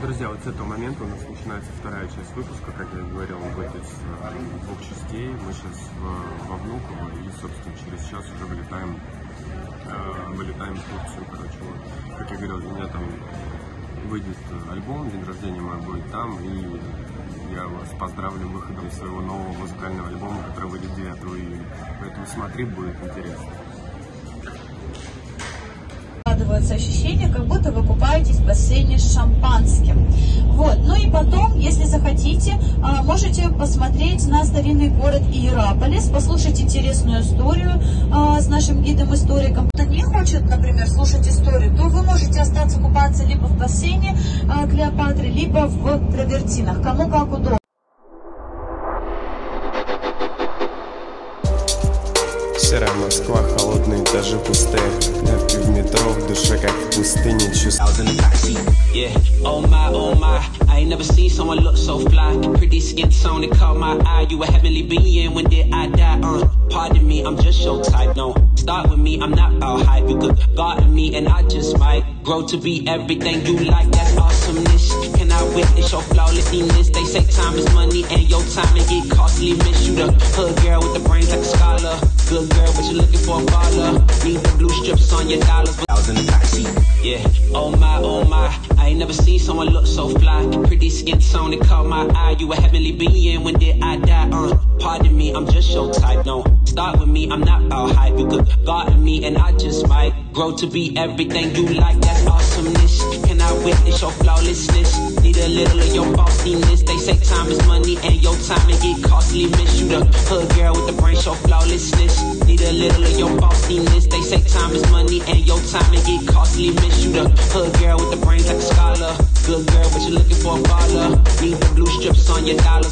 Друзья, вот с этого момента у нас начинается вторая часть выпуска, как я говорил, он будет из э, двух частей. Мы сейчас во Внуково и, собственно, через час уже вылетаем, э, вылетаем в Турцию, короче, вот. Как я говорил, у меня там выйдет альбом, день рождения мой будет там, и я вас поздравлю выходом своего нового музыкального альбома, который выйдет 9 июня. Поэтому смотри, будет интересно складывается ощущение, как будто вы купаетесь в бассейне с шампанским. Вот. Ну и потом, если захотите, а, можете посмотреть на старинный город Иераполис, послушать интересную историю а, с нашим гидом-историком. Кто не хочет, например, слушать историю, то вы можете остаться купаться либо в бассейне а, Клеопатры, либо в травертинах, кому как удобно. Серая Москва, холодные этажи пустые Давки в метро, в душе как в пустыне чувств Yeah, oh my, oh my I ain't never seen someone look so fly Pretty skin tone, it caught my eye You a heavenly being, when did I die? Uh, pardon me, I'm just your type, no Start with me, I'm not about hype You could garden me and I just might Grow to be everything you like, that's awesomeness Can I witness your flawlessness? They say time is money and your time it get costly Miss you the hood girl with the brains like a scholar Good girl, but you're looking for a baller. Need the blue strips on your dollars. I was in the backseat. Yeah. Oh my, oh my. I ain't never seen someone look so fly. Pretty skin tone, it caught my eye. You a heavenly being, when did I die? Uh, pardon me, I'm just your type. No, start with me, I'm not about hype. You could garden me, and I just might grow to be everything you like. That's awesomeness. Can I witness your flawlessness? Need a little of your bossiness. They say time is money, and time it get costly. Miss you the hood girl with the brain, show flawlessness. Need a little of your bossiness. They say time is money and your time it get costly. Miss you the hood girl with the brains like a scholar. Good girl, but you're looking for a baller. Need the blue strips on your dollars.